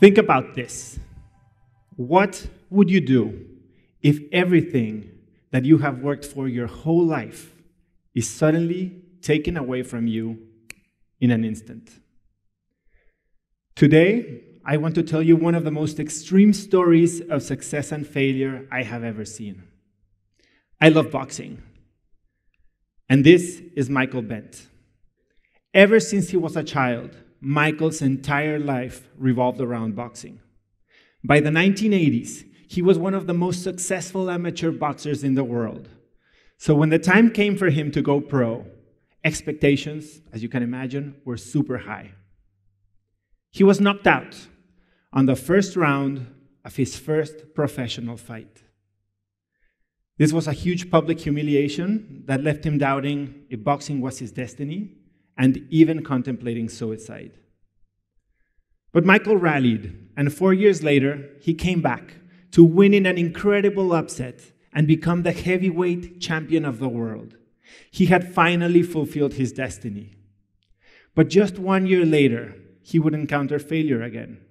Think about this. What would you do if everything that you have worked for your whole life is suddenly taken away from you in an instant? Today, I want to tell you one of the most extreme stories of success and failure I have ever seen. I love boxing. And this is Michael Bentt. Ever since he was a child, Michael's entire life revolved around boxing. By the 1980s, he was one of the most successful amateur boxers in the world. So when the time came for him to go pro, expectations, as you can imagine, were super high. He was knocked out on the first round of his first professional fight. This was a huge public humiliation that left him doubting if boxing was his destiny and even contemplating suicide. But Michael rallied, and four years later, he came back to win in an incredible upset and become the heavyweight champion of the world. He had finally fulfilled his destiny. But just one year later, he would encounter failure again,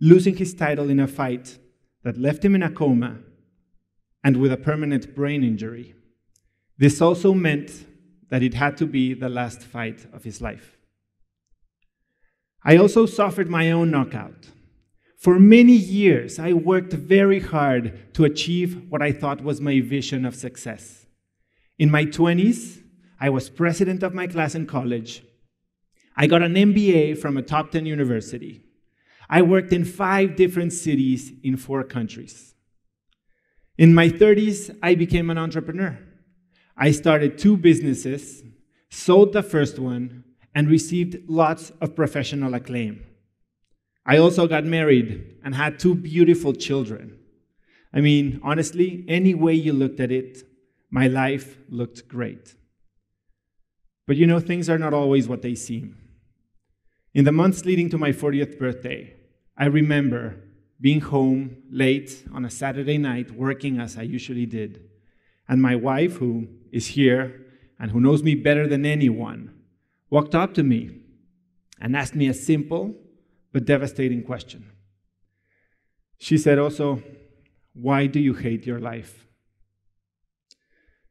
losing his title in a fight that left him in a coma and with a permanent brain injury. This also meant that it had to be the last fight of his life. I also suffered my own knockout. For many years, I worked very hard to achieve what I thought was my vision of success. In my 20s, I was president of my class in college. I got an MBA from a top 10 university. I worked in five different cities in four countries. In my 30s, I became an entrepreneur. I started two businesses, sold the first one, and received lots of professional acclaim. I also got married and had two beautiful children. I mean, honestly, any way you looked at it, my life looked great. But you know, things are not always what they seem. In the months leading to my 40th birthday, I remember being home late on a Saturday night working as I usually did. And my wife, who is here and who knows me better than anyone, walked up to me and asked me a simple but devastating question. She said also, Why do you hate your life?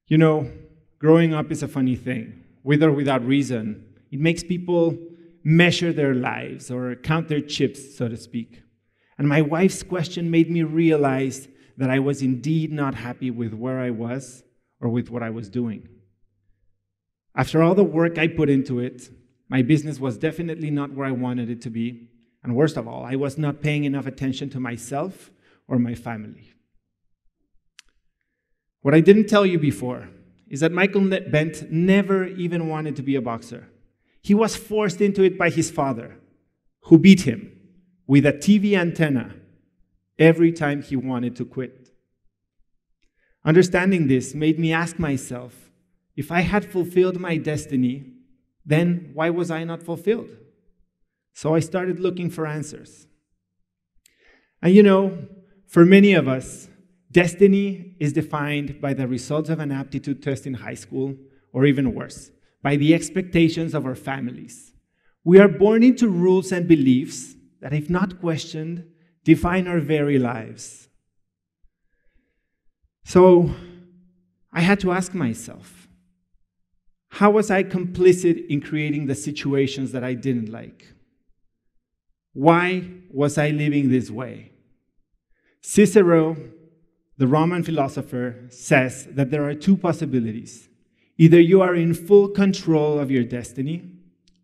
You know, growing up is a funny thing, with or without reason. It makes people measure their lives or count their chips, so to speak. And my wife's question made me realize that I was indeed not happy with where I was or with what I was doing. After all the work I put into it, my business was definitely not where I wanted it to be. And worst of all, I was not paying enough attention to myself or my family. What I didn't tell you before is that Michael Bentt never even wanted to be a boxer. He was forced into it by his father, who beat him with a TV antenna every time he wanted to quit. Understanding this made me ask myself if I had fulfilled my destiny, then why was I not fulfilled? So I started looking for answers. And you know, for many of us, destiny is defined by the results of an aptitude test in high school, or even worse, by the expectations of our families. We are born into rules and beliefs that, if not questioned, define our very lives. So I had to ask myself how was I complicit in creating the situations that I didn't like? Why was I living this way? Cicero, the Roman philosopher, says that there are two possibilities. Either you are in full control of your destiny,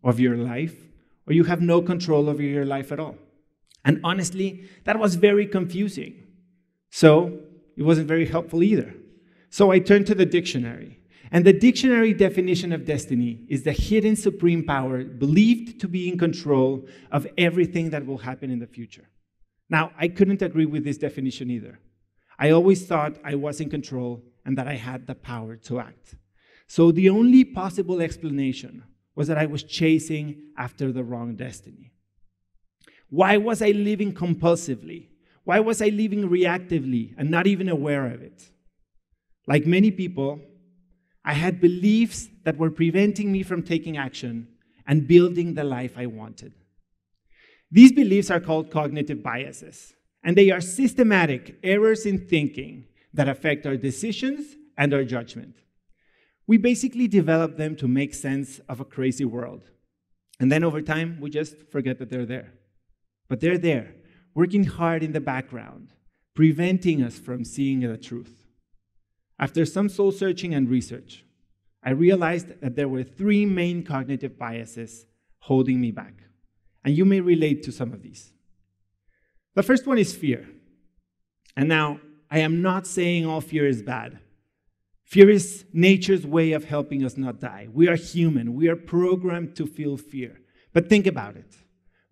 of your life, or you have no control over your life at all. And honestly, that was very confusing. So it wasn't very helpful either. So I turned to the dictionary and the dictionary definition of destiny is the hidden supreme power believed to be in control of everything that will happen in the future. Now, I couldn't agree with this definition either. I always thought I was in control and that I had the power to act. So the only possible explanation was that I was chasing after the wrong destiny. Why was I living compulsively? Why was I living reactively and not even aware of it? Like many people, I had beliefs that were preventing me from taking action and building the life I wanted. These beliefs are called cognitive biases, and they are systematic errors in thinking that affect our decisions and our judgment. We basically develop them to make sense of a crazy world. And then over time, we just forget that they're there. But they're there, working hard in the background, preventing us from seeing the truth. After some soul searching and research, I realized that there were three main cognitive biases holding me back. And you may relate to some of these. The first one is fear. And now, I am not saying all fear is bad. Fear is nature's way of helping us not die. We are human, we are programmed to feel fear. But think about it.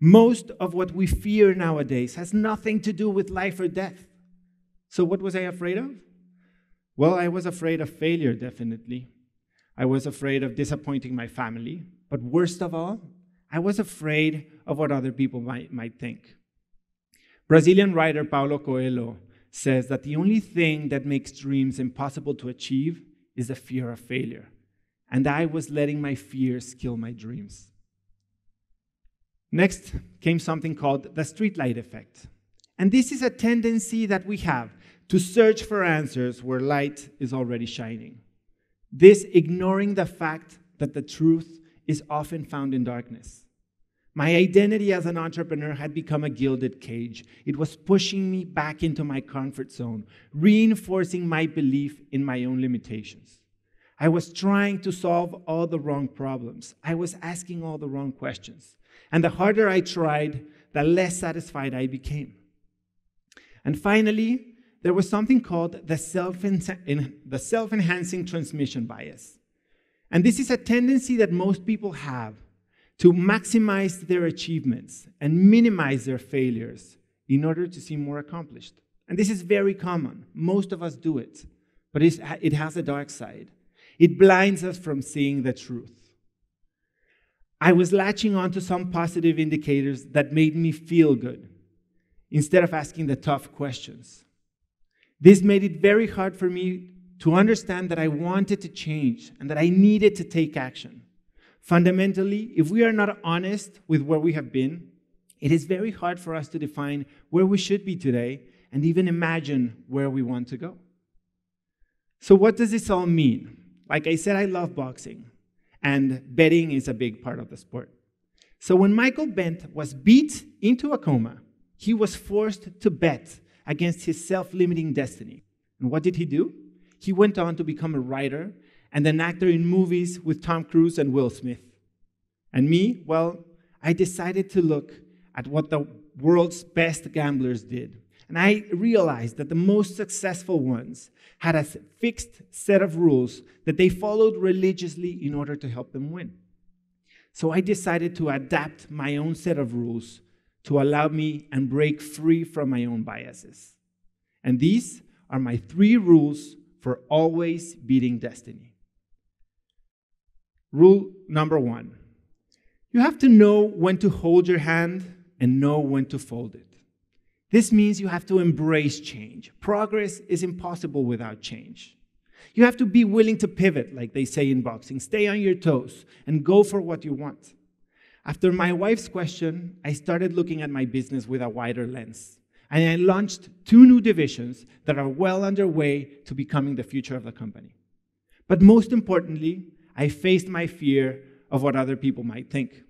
Most of what we fear nowadays has nothing to do with life or death. So, what was I afraid of? Well, I was afraid of failure, definitely. I was afraid of disappointing my family. But worst of all, I was afraid of what other people might, might think. Brazilian writer Paulo Coelho says that the only thing that makes dreams impossible to achieve is the fear of failure. And I was letting my fears kill my dreams. Next came something called the streetlight effect. And this is a tendency that we have to search for answers where light is already shining. This ignoring the fact that the truth is often found in darkness. My identity as an entrepreneur had become a gilded cage. It was pushing me back into my comfort zone, reinforcing my belief in my own limitations. I was trying to solve all the wrong problems. I was asking all the wrong questions. And the harder I tried, the less satisfied I became. And finally, there was something called the self enhancing transmission bias. And this is a tendency that most people have to maximize their achievements and minimize their failures in order to seem more accomplished. And this is very common. Most of us do it, but it has a dark side. It blinds us from seeing the truth. I was latching onto some positive indicators that made me feel good instead of asking the tough questions. This made it very hard for me to understand that I wanted to change and that I needed to take action. Fundamentally, if we are not honest with where we have been, it is very hard for us to define where we should be today and even imagine where we want to go. So, what does this all mean? Like I said, I love boxing, and betting is a big part of the sport. So, when Michael Bentt was beat into a coma, he was forced to bet against his self limiting destiny. And what did he do? He went on to become a writer and an actor in movies with Tom Cruise and Will Smith. And me, well, I decided to look at what the world's best gamblers did. And I realized that the most successful ones had a fixed set of rules that they followed religiously in order to help them win. So I decided to adapt my own set of rules to allow me and break free from my own biases. And these are my three rules for always beating destiny. Rule number one you have to know when to hold your hand and know when to fold it. This means you have to embrace change. Progress is impossible without change. You have to be willing to pivot, like they say in boxing, stay on your toes and go for what you want. After my wife's question, I started looking at my business with a wider lens. And I launched two new divisions that are well underway to becoming the future of the company. But most importantly, I faced my fear of what other people might think.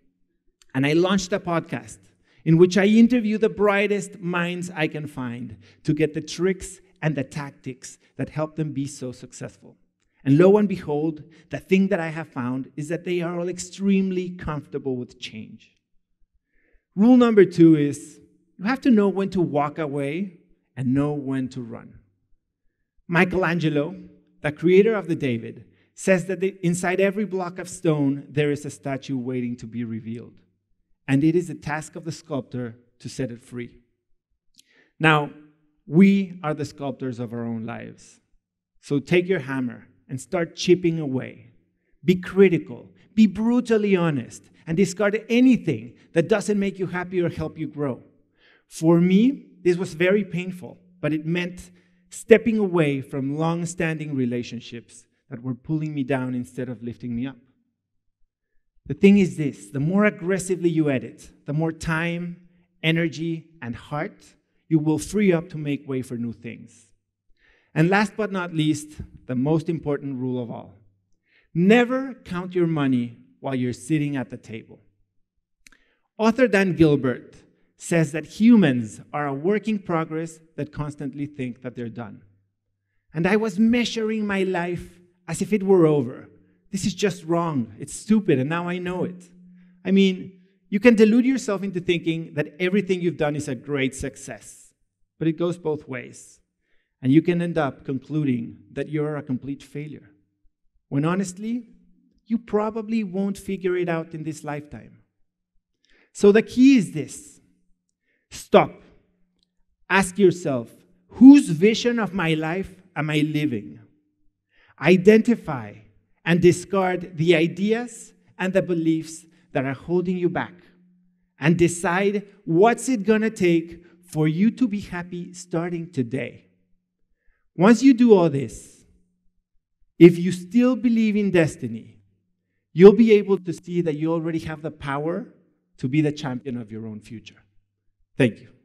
And I launched a podcast in which I interview the brightest minds I can find to get the tricks and the tactics that help them be so successful. And lo and behold, the thing that I have found is that they are all extremely comfortable with change. Rule number two is you have to know when to walk away and know when to run. Michelangelo, the creator of the David, says that inside every block of stone there is a statue waiting to be revealed. And it is the task of the sculptor to set it free. Now, we are the sculptors of our own lives. So take your hammer and start chipping away. Be critical, be brutally honest, and discard anything that doesn't make you happy or help you grow. For me, this was very painful, but it meant stepping away from long standing relationships that were pulling me down instead of lifting me up. The thing is this the more aggressively you edit, the more time, energy, and heart, you will free up to make way for new things. And last but not least, the most important rule of all never count your money while you're sitting at the table. Author Dan Gilbert says that humans are a work in progress that constantly think that they're done. And I was measuring my life as if it were over. This is just wrong. It's stupid, and now I know it. I mean, you can delude yourself into thinking that everything you've done is a great success, but it goes both ways. And you can end up concluding that you're a complete failure. When honestly, you probably won't figure it out in this lifetime. So the key is this stop. Ask yourself, whose vision of my life am I living? Identify and discard the ideas and the beliefs that are holding you back and decide what's it going to take for you to be happy starting today. Once you do all this, if you still believe in destiny, you'll be able to see that you already have the power to be the champion of your own future. Thank you.